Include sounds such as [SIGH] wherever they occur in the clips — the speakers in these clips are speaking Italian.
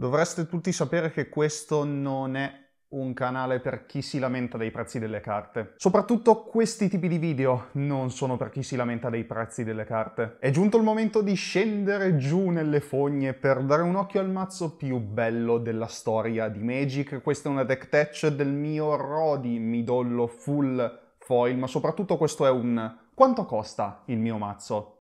Dovreste tutti sapere che questo non è un canale per chi si lamenta dei prezzi delle carte. Soprattutto questi tipi di video non sono per chi si lamenta dei prezzi delle carte. È giunto il momento di scendere giù nelle fogne per dare un occhio al mazzo più bello della storia di Magic. Questa è una deck touch del mio Rodi Midollo Full Foil, ma soprattutto questo è un quanto costa il mio mazzo?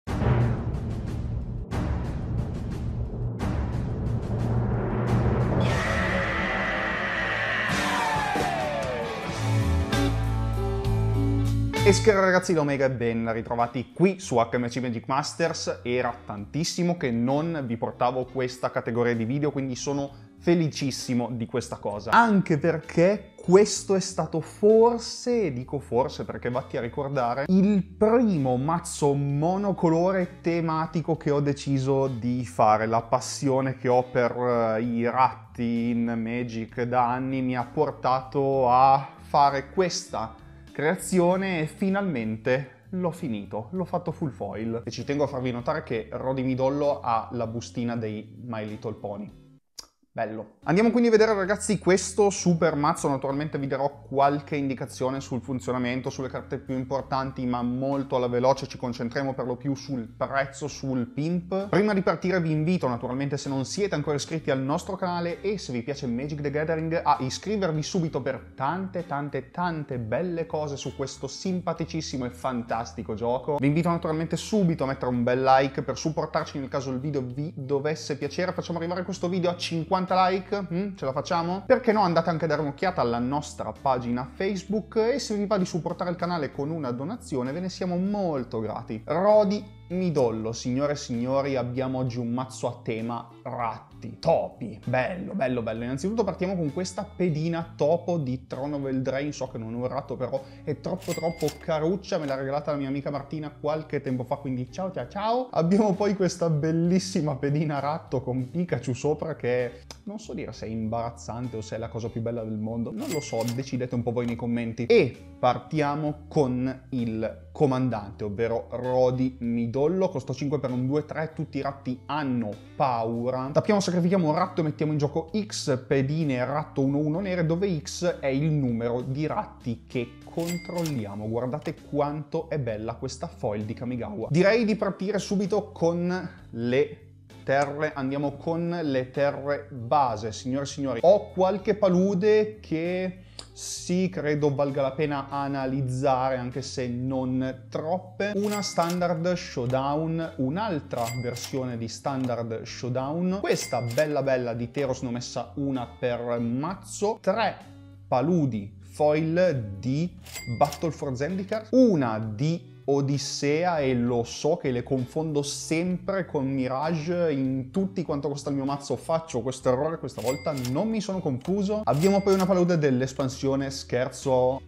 Eschero ragazzi da Omega e ben ritrovati qui su HMC Magic Masters. Era tantissimo che non vi portavo questa categoria di video, quindi sono felicissimo di questa cosa. Anche perché questo è stato forse, dico forse perché vatti a ricordare, il primo mazzo monocolore tematico che ho deciso di fare. La passione che ho per uh, i ratti in Magic da anni mi ha portato a fare questa creazione e finalmente l'ho finito, l'ho fatto full foil. E ci tengo a farvi notare che Rodi Midollo ha la bustina dei My Little Pony. Bello. Andiamo quindi a vedere ragazzi questo super mazzo, naturalmente vi darò qualche indicazione sul funzionamento, sulle carte più importanti, ma molto alla veloce ci concentriamo per lo più sul prezzo, sul pimp. Prima di partire vi invito naturalmente se non siete ancora iscritti al nostro canale e se vi piace Magic the Gathering a iscrivervi subito per tante tante tante belle cose su questo simpaticissimo e fantastico gioco. Vi invito naturalmente subito a mettere un bel like per supportarci nel caso il video vi dovesse piacere, facciamo arrivare questo video a 50 50 like, mm, ce la facciamo? Perché no andate anche a dare un'occhiata alla nostra pagina Facebook e se vi va di supportare il canale con una donazione ve ne siamo molto grati. Rodi Midollo, signore e signori, abbiamo oggi un mazzo a tema ratti, topi, bello, bello, bello. Innanzitutto partiamo con questa pedina topo di Tronovel Drain, so che non è un ratto però è troppo troppo caruccia, me l'ha regalata la mia amica Martina qualche tempo fa, quindi ciao ciao ciao. Abbiamo poi questa bellissima pedina ratto con Pikachu sopra che non so dire se è imbarazzante o se è la cosa più bella del mondo, non lo so, decidete un po' voi nei commenti. E partiamo con il comandante, ovvero Rodi Midollo midollo, costa 5 per un 2-3, tutti i ratti hanno paura. Tappiamo, sacrifichiamo un ratto e mettiamo in gioco X pedine ratto 1-1 nere, dove X è il numero di ratti che controlliamo. Guardate quanto è bella questa foil di Kamigawa. Direi di partire subito con le terre, andiamo con le terre base, signore e signori. Ho qualche palude che sì, credo valga la pena analizzare, anche se non troppe. Una standard showdown, un'altra versione di standard showdown. Questa bella bella di Teros ne ho messa una per mazzo. Tre paludi foil di Battle for Zendikar, una di Odissea e lo so che le confondo sempre con Mirage in tutti quanto costa il mio mazzo faccio questo errore questa volta non mi sono confuso abbiamo poi una palude dell'espansione scherzo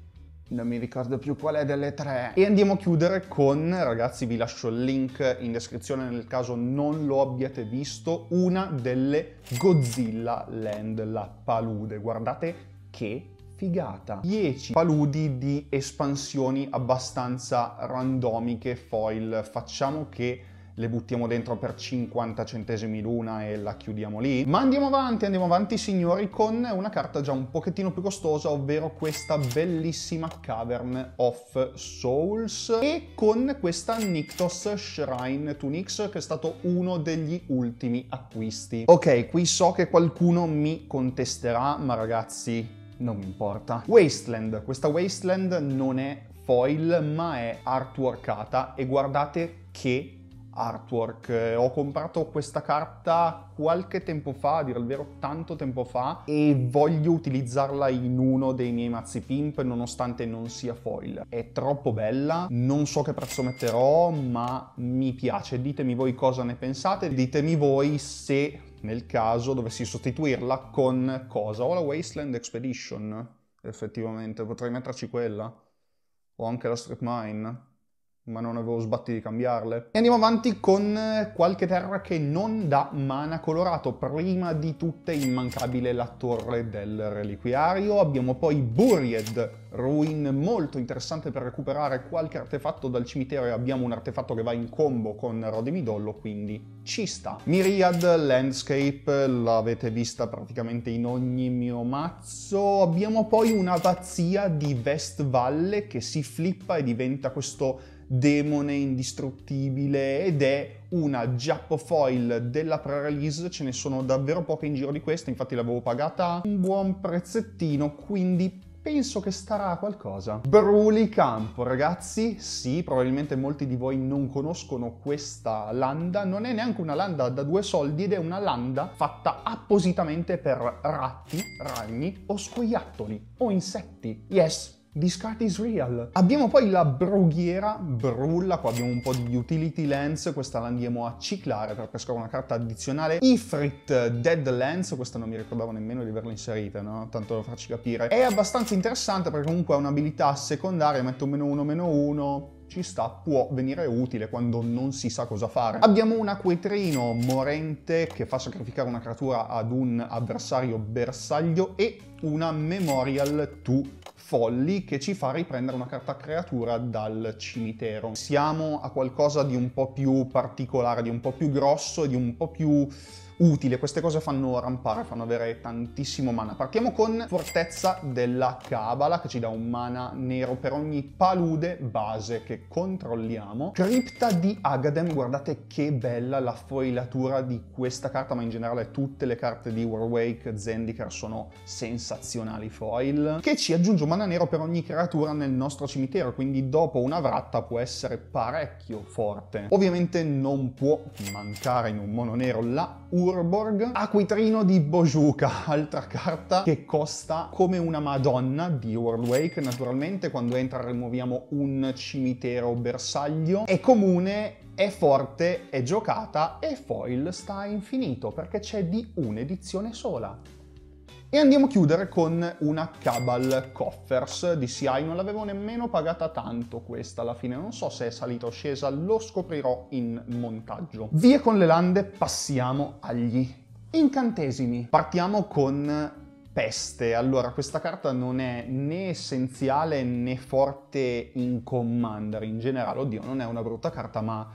non mi ricordo più qual è delle tre. E andiamo a chiudere con, ragazzi vi lascio il link in descrizione nel caso non lo abbiate visto, una delle Godzilla Land, la palude. Guardate che figata. 10 paludi di espansioni abbastanza randomiche foil. Facciamo che le buttiamo dentro per 50 centesimi l'una e la chiudiamo lì. Ma andiamo avanti, andiamo avanti signori con una carta già un pochettino più costosa, ovvero questa bellissima Cavern of Souls e con questa Nyctos Shrine to Nyx che è stato uno degli ultimi acquisti. Ok, qui so che qualcuno mi contesterà, ma ragazzi non mi importa. Wasteland, questa Wasteland non è foil ma è artworkata e guardate che artwork. Ho comprato questa carta qualche tempo fa, a dire il vero tanto tempo fa, e voglio utilizzarla in uno dei miei mazzi pimp nonostante non sia foil. È troppo bella, non so che prezzo metterò, ma mi piace. Ditemi voi cosa ne pensate, ditemi voi se nel caso dovessi sostituirla con cosa? Ho la Wasteland Expedition, effettivamente, potrei metterci quella. O anche la Strip Mine. Ma non avevo sbatti di cambiarle. E andiamo avanti con qualche terra che non dà mana colorato. Prima di tutte immancabile la torre del reliquiario. Abbiamo poi Buried, ruin molto interessante per recuperare qualche artefatto dal cimitero e abbiamo un artefatto che va in combo con Rode Midollo, quindi ci sta. Myriad Landscape, l'avete vista praticamente in ogni mio mazzo. Abbiamo poi una vazzia di Vestvalle che si flippa e diventa questo demone indistruttibile ed è una Giappo Foil della pre-release, ce ne sono davvero poche in giro di queste, infatti l'avevo pagata un buon prezzettino, quindi penso che starà a qualcosa. Bruli Campo, ragazzi, sì, probabilmente molti di voi non conoscono questa landa, non è neanche una landa da due soldi ed è una landa fatta appositamente per ratti, ragni o scoiattoli o insetti. Yes, Discard is real. Abbiamo poi la brughiera, brulla, qua abbiamo un po' di utility lens, questa la andiamo a ciclare per pescare una carta addizionale. Ifrit Dead Lens, questa non mi ricordavo nemmeno di averla inserita, no? Tanto da farci capire. È abbastanza interessante perché comunque ha un'abilità secondaria, metto meno uno, meno uno, ci sta, può venire utile quando non si sa cosa fare. Abbiamo un acquetrino morente che fa sacrificare una creatura ad un avversario bersaglio e una Memorial to folli che ci fa riprendere una carta creatura dal cimitero. Siamo a qualcosa di un po' più particolare, di un po' più grosso e di un po' più utile, queste cose fanno rampare, fanno avere tantissimo mana. Partiamo con Fortezza della Cabala, che ci dà un mana nero per ogni palude base che controlliamo. Cripta di Agadem, guardate che bella la foilatura di questa carta, ma in generale tutte le carte di Warwake, Zendikar sono sensazionali foil, che ci aggiunge un mana nero per ogni creatura nel nostro cimitero, quindi dopo una vratta può essere parecchio forte. Ovviamente non può mancare in un mono nero la Ur Urborg, Acquitrino di Bojuka, [LAUGHS] altra carta che costa come una madonna di World Wake, naturalmente quando entra rimuoviamo un cimitero bersaglio, è comune è forte, è giocata e foil sta a infinito perché c'è di un'edizione sola. E andiamo a chiudere con una Cabal Coffers di CI, non l'avevo nemmeno pagata tanto questa alla fine, non so se è salita o scesa, lo scoprirò in montaggio. Via con le lande, passiamo agli incantesimi. Partiamo con peste. Allora, questa carta non è né essenziale né forte in Commander in generale. Oddio, non è una brutta carta, ma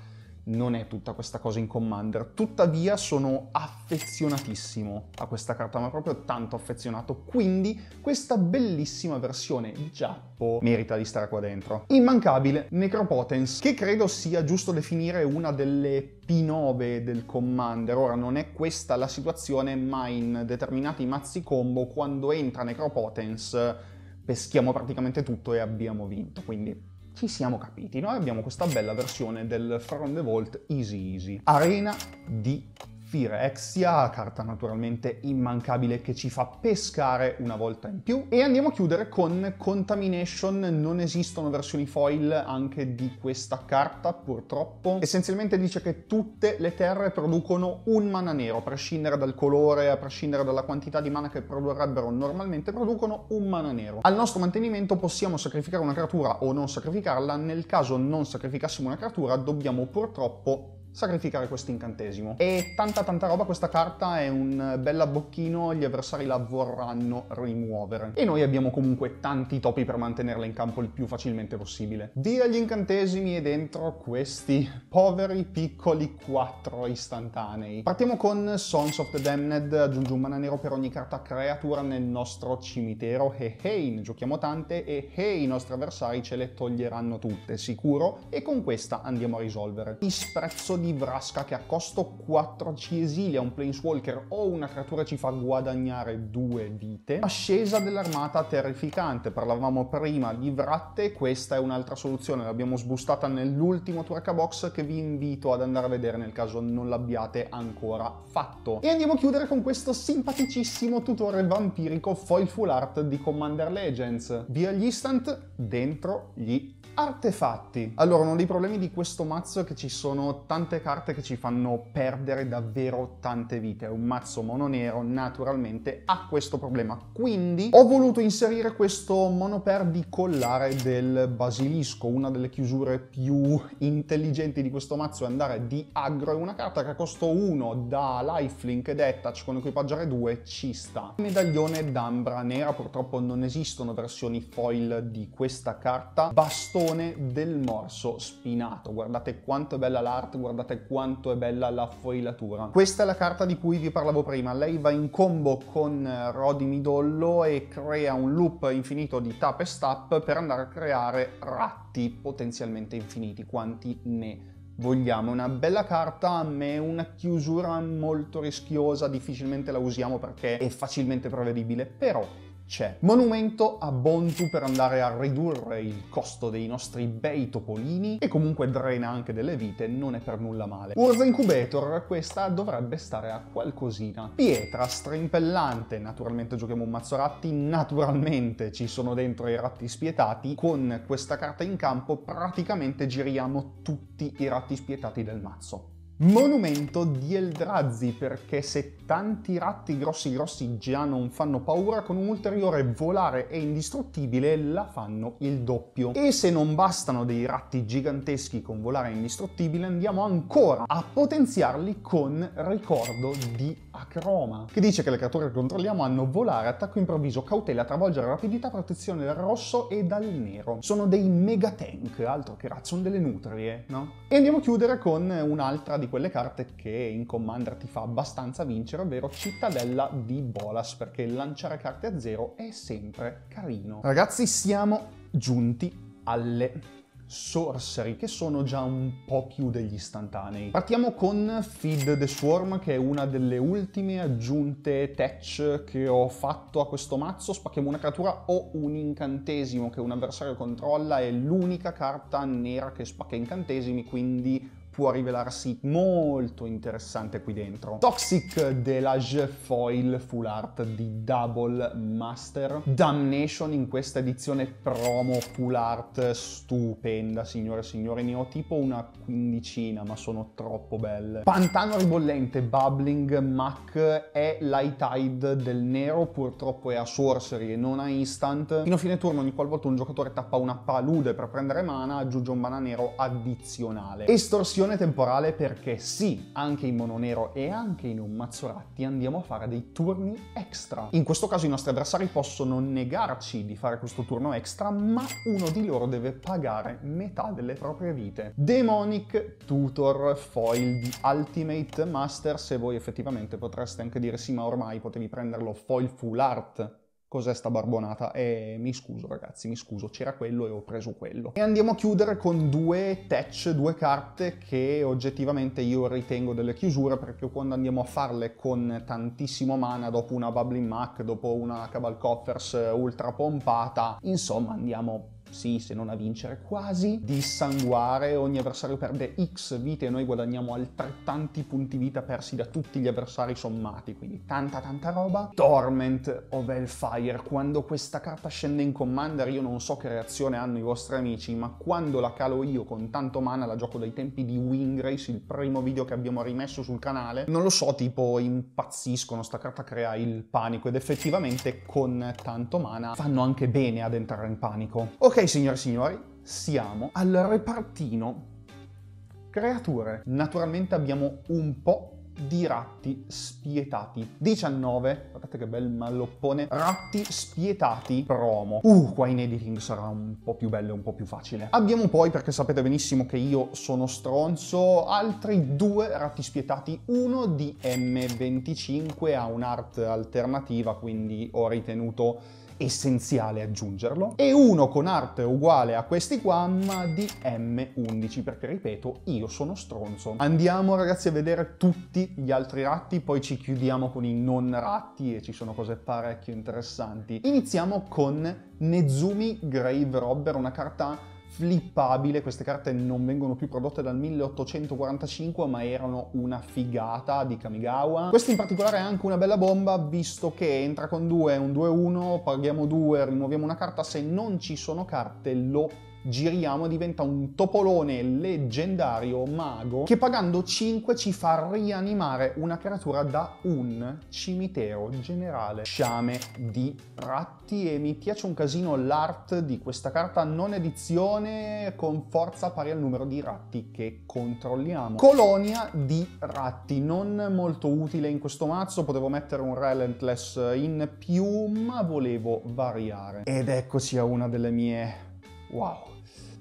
non è tutta questa cosa in Commander. Tuttavia sono affezionatissimo a questa carta, ma proprio tanto affezionato. Quindi questa bellissima versione Giappo merita di stare qua dentro. Immancabile Necropotence, che credo sia giusto definire una delle P9 del Commander. Ora non è questa la situazione, ma in determinati mazzi combo quando entra Necropotence peschiamo praticamente tutto e abbiamo vinto. Quindi ci siamo capiti. Noi abbiamo questa bella versione del From the Vault Easy Easy. Arena di Phyrexia, carta naturalmente immancabile che ci fa pescare una volta in più. E andiamo a chiudere con Contamination, non esistono versioni foil anche di questa carta purtroppo. Essenzialmente dice che tutte le terre producono un mana nero, a prescindere dal colore, a prescindere dalla quantità di mana che produrrebbero normalmente, producono un mana nero. Al nostro mantenimento possiamo sacrificare una creatura o non sacrificarla, nel caso non sacrificassimo una creatura dobbiamo purtroppo sacrificare questo incantesimo. E tanta tanta roba, questa carta è un bel bocchino, gli avversari la vorranno rimuovere. E noi abbiamo comunque tanti topi per mantenerla in campo il più facilmente possibile. Via gli incantesimi e dentro questi poveri piccoli quattro istantanei. Partiamo con Sons of the Damned, aggiunge un mana nero per ogni carta creatura nel nostro cimitero, e hey, ne giochiamo tante e hey, i nostri avversari ce le toglieranno tutte, sicuro, e con questa andiamo a risolvere. Disprezzo di Vraska che a costo 4 ci esilia un Planeswalker o una creatura ci fa guadagnare due vite. Ascesa dell'armata terrificante, parlavamo prima di Vratte, questa è un'altra soluzione, l'abbiamo sbustata nell'ultimo Turka Box che vi invito ad andare a vedere nel caso non l'abbiate ancora fatto. E andiamo a chiudere con questo simpaticissimo tutore vampirico foil full art di Commander Legends. Via gli instant, dentro gli Artefatti. Allora, uno dei problemi di questo mazzo è che ci sono tante carte che ci fanno perdere davvero tante vite. Un mazzo mono nero naturalmente ha questo problema. Quindi ho voluto inserire questo monoper di collare del basilisco. Una delle chiusure più intelligenti di questo mazzo è andare di aggro. È una carta che a costo 1 da lifelink ed attach con equipaggiare 2 ci sta. Medaglione d'ambra nera. Purtroppo non esistono versioni foil di questa carta. Bastone bastone del morso spinato. Guardate quanto è bella l'art, guardate quanto è bella la foilatura. Questa è la carta di cui vi parlavo prima. Lei va in combo con Rodi Midollo e crea un loop infinito di tap e stap per andare a creare ratti potenzialmente infiniti, quanti ne vogliamo. Una bella carta, a me una chiusura molto rischiosa, difficilmente la usiamo perché è facilmente prevedibile, però c'è. Monumento a Bontu per andare a ridurre il costo dei nostri bei topolini e comunque drena anche delle vite, non è per nulla male. Urza Incubator, questa dovrebbe stare a qualcosina. Pietra strimpellante, naturalmente giochiamo un mazzo ratti, naturalmente ci sono dentro i ratti spietati, con questa carta in campo praticamente giriamo tutti i ratti spietati del mazzo. Monumento di Eldrazi, perché se tanti ratti grossi grossi già non fanno paura, con un ulteriore volare e indistruttibile la fanno il doppio. E se non bastano dei ratti giganteschi con volare indistruttibile, andiamo ancora a potenziarli con ricordo di Acroma, che dice che le creature che controlliamo hanno volare, attacco improvviso, cautela, travolgere, rapidità, protezione dal rosso e dal nero. Sono dei mega tank, altro che razzo, sono delle nutrie, no? E andiamo a chiudere con un'altra di quelle carte che in Commander ti fa abbastanza vincere, ovvero Cittadella di Bolas, perché lanciare carte a zero è sempre carino. Ragazzi, siamo giunti alle sorcery, che sono già un po' più degli istantanei. Partiamo con Feed the Swarm, che è una delle ultime aggiunte tech che ho fatto a questo mazzo. Spacchiamo una creatura o un incantesimo che un avversario controlla, è l'unica carta nera che spacca incantesimi, quindi può rivelarsi molto interessante qui dentro. Toxic Delage Foil Full Art di Double Master. Damnation in questa edizione promo Full Art stupenda, signore e signori. Ne ho tipo una quindicina, ma sono troppo belle. Pantano ribollente Bubbling Mac è Light Tide del nero, purtroppo è a sorcery e non a instant. Fino a fine turno ogni qualvolta un giocatore tappa una palude per prendere mana, aggiunge un mana nero addizionale. Estorsione Dimensione temporale perché sì, anche in mono nero e anche in un mazzo ratti andiamo a fare dei turni extra. In questo caso i nostri avversari possono negarci di fare questo turno extra, ma uno di loro deve pagare metà delle proprie vite. Demonic Tutor Foil di Ultimate Master, se voi effettivamente potreste anche dire sì, ma ormai potevi prenderlo foil full art cos'è sta barbonata? E mi scuso ragazzi, mi scuso, c'era quello e ho preso quello. E andiamo a chiudere con due tech, due carte che oggettivamente io ritengo delle chiusure perché quando andiamo a farle con tantissimo mana, dopo una Bubbling Mac, dopo una Cabal Coffers ultra pompata, insomma andiamo sì, se non a vincere quasi, dissanguare, ogni avversario perde X vite e noi guadagniamo altrettanti punti vita persi da tutti gli avversari sommati, quindi tanta tanta roba. Torment of Hellfire, quando questa carta scende in commander io non so che reazione hanno i vostri amici, ma quando la calo io con tanto mana la gioco dai tempi di Wingrace, il primo video che abbiamo rimesso sul canale, non lo so, tipo impazziscono, sta carta crea il panico ed effettivamente con tanto mana fanno anche bene ad entrare in panico. Ok, signore e signori, siamo al repartino creature. Naturalmente abbiamo un po' di ratti spietati. 19, guardate che bel malloppone, ratti spietati promo. Uh, qua in editing sarà un po' più bello e un po' più facile. Abbiamo poi, perché sapete benissimo che io sono stronzo, altri due ratti spietati. Uno di M25 ha un'art alternativa, quindi ho ritenuto essenziale aggiungerlo, e uno con arte uguale a questi qua, ma di M11, perché ripeto, io sono stronzo. Andiamo ragazzi a vedere tutti gli altri ratti, poi ci chiudiamo con i non ratti e ci sono cose parecchio interessanti. Iniziamo con Nezumi Grave Robber, una carta flippabile, queste carte non vengono più prodotte dal 1845 ma erano una figata di Kamigawa. Questa in particolare è anche una bella bomba visto che entra con 2, un 2-1, paghiamo 2, rimuoviamo una carta, se non ci sono carte lo giriamo diventa un topolone leggendario mago che pagando 5 ci fa rianimare una creatura da un cimitero generale. Sciame di ratti e mi piace un casino l'art di questa carta non edizione con forza pari al numero di ratti che controlliamo. Colonia di ratti, non molto utile in questo mazzo, potevo mettere un Relentless in più, ma volevo variare. Ed eccoci a una delle mie... wow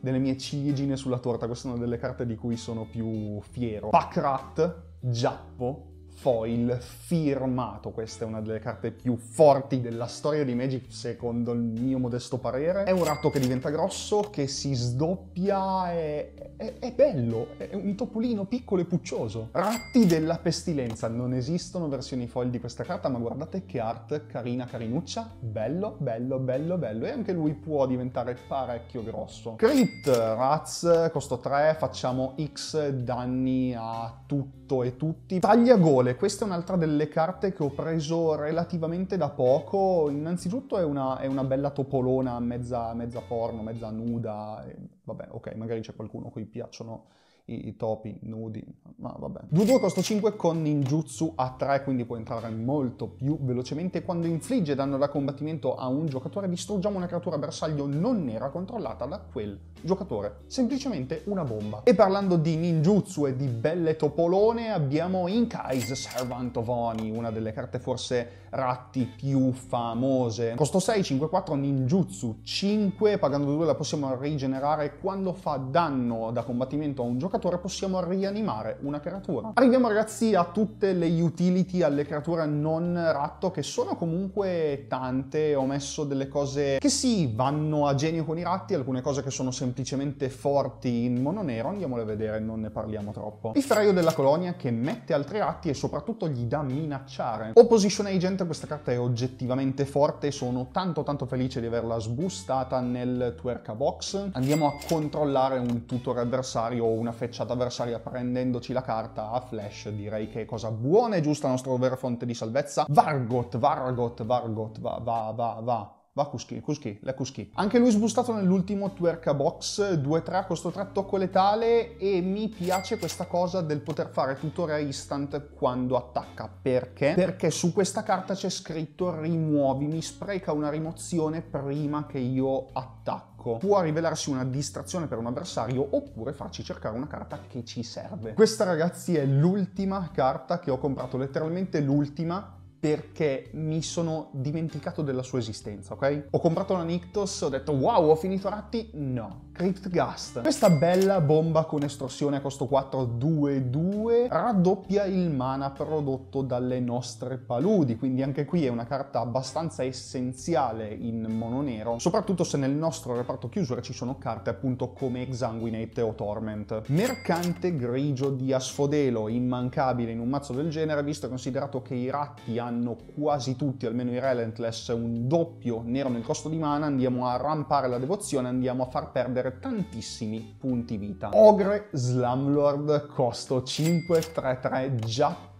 delle mie ciliegine sulla torta, questa è una delle carte di cui sono più fiero. Pack Rat, Giappo, foil firmato. Questa è una delle carte più forti della storia di Magic, secondo il mio modesto parere. È un ratto che diventa grosso, che si sdoppia, è, è, è bello, è un topolino piccolo e puccioso. Ratti della pestilenza, non esistono versioni foil di questa carta, ma guardate che art carina carinuccia, bello, bello, bello, bello. E anche lui può diventare parecchio grosso. Crit, Raz, costo 3, facciamo X danni a tutto e tutti. Tagliagole parole, questa è un'altra delle carte che ho preso relativamente da poco. Innanzitutto è una, è una bella topolona, mezza, mezza porno, mezza nuda. E, vabbè, ok, magari c'è qualcuno a cui piacciono i, i topi nudi, ma vabbè. 2-2 costa 5 con ninjutsu a 3, quindi può entrare molto più velocemente. Quando infligge danno da combattimento a un giocatore, distruggiamo una creatura bersaglio non nera controllata da quel giocatore. Semplicemente una bomba. E parlando di ninjutsu e di belle topolone, abbiamo Inkai's Servant of Oni, una delle carte forse ratti più famose. Costo 6, 5-4, ninjutsu 5, pagando 2 la possiamo rigenerare quando fa danno da combattimento a un giocatore giocatore possiamo rianimare una creatura. Arriviamo ragazzi a tutte le utility, alle creature non ratto, che sono comunque tante. Ho messo delle cose che sì, vanno a genio con i ratti, alcune cose che sono semplicemente forti in mono nero. Andiamole a vedere, non ne parliamo troppo. Il ferraio della colonia che mette altri ratti e soprattutto gli dà minacciare. Opposition Agent, questa carta è oggettivamente forte, sono tanto tanto felice di averla sbustata nel Twerka Box. Andiamo a controllare un tutor avversario o una frecciata avversaria prendendoci la carta a flash, direi che è cosa buona e giusta la nostra vera fonte di salvezza. Vargot, Vargot, Vargot, va, va, va, va. Va Kuski, Kuski, la Kuski. Anche lui sbustato nell'ultimo Twerka Box, 2-3 costo 3 tocco letale e mi piace questa cosa del poter fare tutore instant quando attacca. Perché? Perché su questa carta c'è scritto rimuovi, mi spreca una rimozione prima che io attacco. Può rivelarsi una distrazione per un avversario oppure farci cercare una carta che ci serve. Questa ragazzi è l'ultima carta che ho comprato, letteralmente l'ultima perché mi sono dimenticato della sua esistenza, ok? Ho comprato la Nictos, ho detto wow, ho finito ratti? No. Crypt Gust. Questa bella bomba con estorsione a costo 4 2-2 raddoppia il mana prodotto dalle nostre paludi, quindi anche qui è una carta abbastanza essenziale in mono nero, soprattutto se nel nostro reparto chiusura ci sono carte appunto come Exanguinate o Torment. Mercante grigio di Asfodelo, immancabile in un mazzo del genere, visto e considerato che i ratti hanno hanno quasi tutti, almeno i Relentless, un doppio nero nel costo di mana, andiamo a rampare la devozione, andiamo a far perdere tantissimi punti vita. Ogre Slumlord, costo 5-3-3,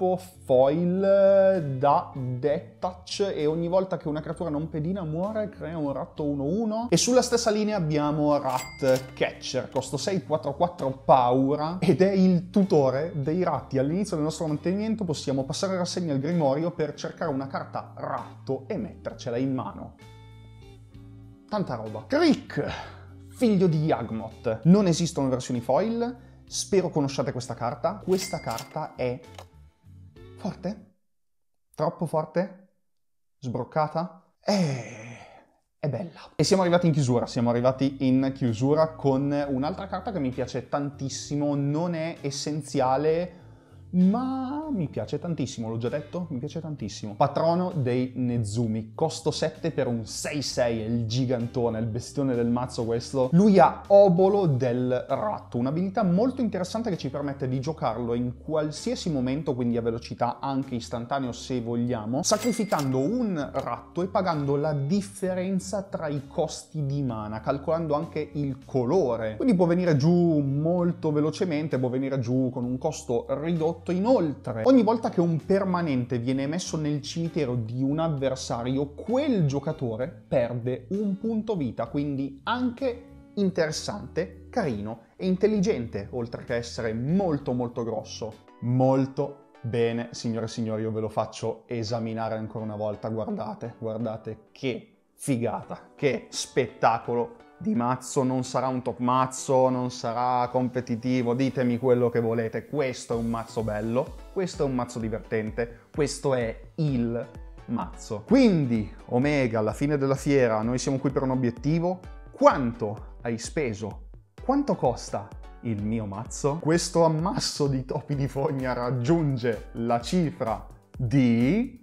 Giappo, foil da Death Touch e ogni volta che una creatura non pedina muore crea un ratto 1-1 e sulla stessa linea abbiamo Rat Catcher, costo 6-4-4 paura ed è il tutore dei ratti. All'inizio del nostro mantenimento possiamo passare rassegna al Grimorio per cercare una carta ratto e mettercela in mano. Tanta roba. Crick, figlio di Yagmoth. Non esistono versioni foil, spero conosciate questa carta. Questa carta è forte? Troppo forte? Sbroccata? È... è bella. E siamo arrivati in chiusura, siamo arrivati in chiusura con un'altra carta che mi piace tantissimo, non è essenziale ma mi piace tantissimo, l'ho già detto, mi piace tantissimo. Patrono dei Nezumi, costo 7 per un 6-6, è il gigantone, il bestione del mazzo questo. Lui ha Obolo del Ratto, un'abilità molto interessante che ci permette di giocarlo in qualsiasi momento, quindi a velocità anche istantaneo se vogliamo, sacrificando un ratto e pagando la differenza tra i costi di mana, calcolando anche il colore. Quindi può venire giù molto velocemente, può venire giù con un costo ridotto prodotto. Inoltre, ogni volta che un permanente viene messo nel cimitero di un avversario, quel giocatore perde un punto vita, quindi anche interessante, carino e intelligente, oltre che essere molto molto grosso. Molto bene, signore e signori, io ve lo faccio esaminare ancora una volta. Guardate, guardate che figata, che spettacolo di mazzo. Non sarà un top mazzo, non sarà competitivo, ditemi quello che volete. Questo è un mazzo bello, questo è un mazzo divertente, questo è il mazzo. Quindi, Omega, alla fine della fiera, noi siamo qui per un obiettivo. Quanto hai speso? Quanto costa il mio mazzo? Questo ammasso di topi di fogna raggiunge la cifra di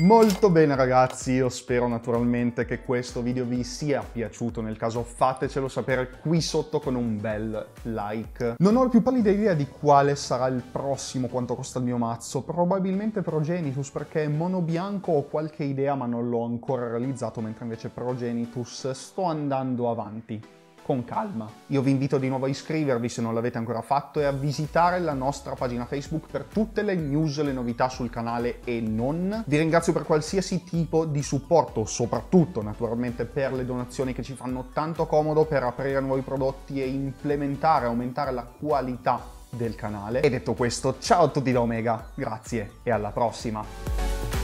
Molto bene ragazzi, io spero naturalmente che questo video vi sia piaciuto, nel caso fatecelo sapere qui sotto con un bel like. Non ho la più pallida idea di quale sarà il prossimo, quanto costa il mio mazzo, probabilmente Progenitus perché Mono Bianco ho qualche idea ma non l'ho ancora realizzato, mentre invece Progenitus sto andando avanti con calma. Io vi invito di nuovo a iscrivervi se non l'avete ancora fatto e a visitare la nostra pagina Facebook per tutte le news le novità sul canale e non. Vi ringrazio per qualsiasi tipo di supporto, soprattutto naturalmente per le donazioni che ci fanno tanto comodo per aprire nuovi prodotti e implementare, aumentare la qualità del canale. E detto questo, ciao a tutti da Omega, grazie e alla prossima!